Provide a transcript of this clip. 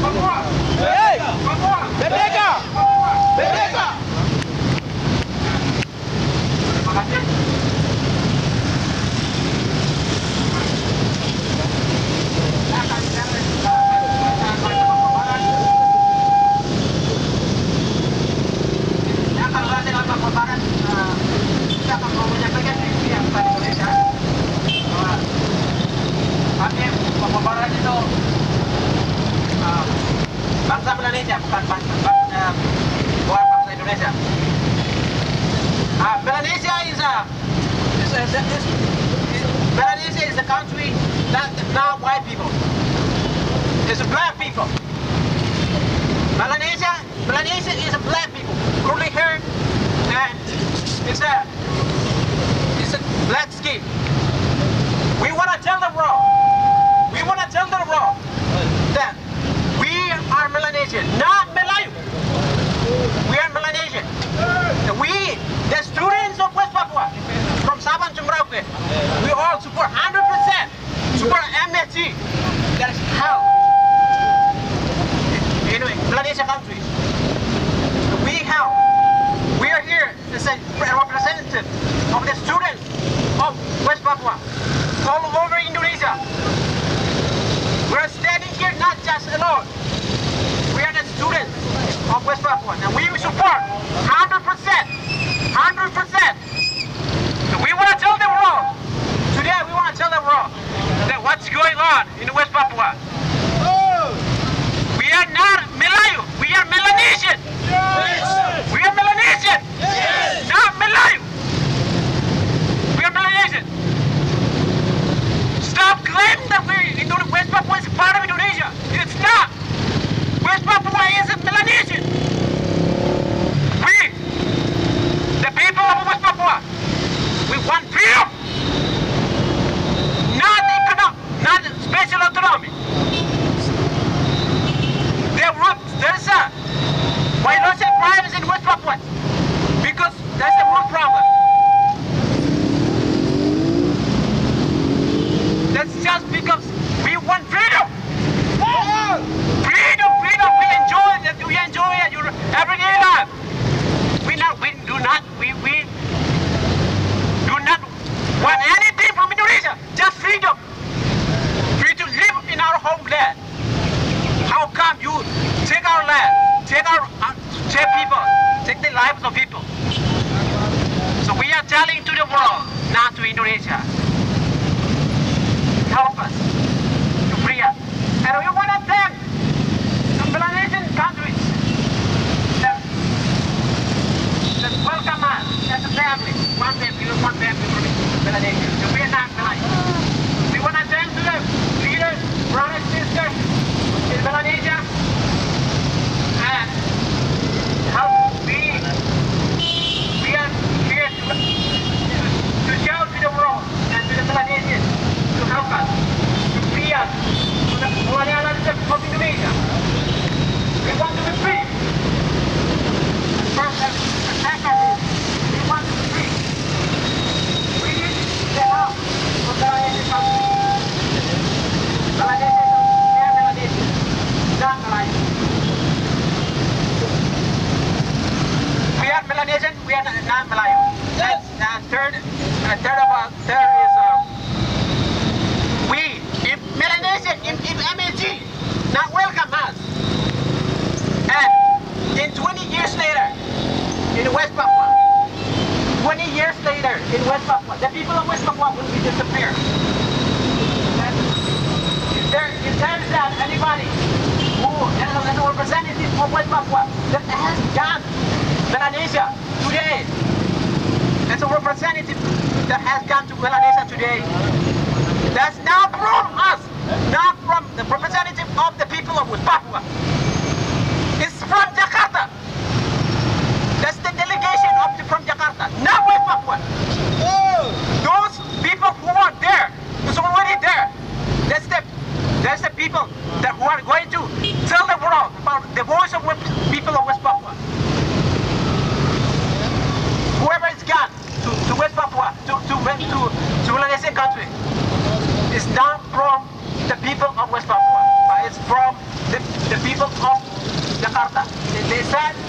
Vamos lá! that is, Malaysia is a country that not white people. It's black people. Melanesia, Melanesia is a black people, curly hair, and it's a, it's a black skin. West Papua, all over Indonesia. We are standing here not just alone. We are the students of West Papua and we support 100%, 100%. We want to tell the world, today we want to tell the world that what's going on in West Papua. We are not Malayu, we are Melanesian. Yes. Not to Indonesia. Help us to free us. And we want to third, and third about third is uh, we. If Melanesian, if, if MSG, not welcome us. And in 20 years later, in West Papua, 20 years later in West Papua, the people of West Papua will be disappeared. There, if there is that anybody who is a representative of West Papua that has done Melanesia today Christianity that has come to Galanesa today That's not from us, not from the representative of the people of Papua. They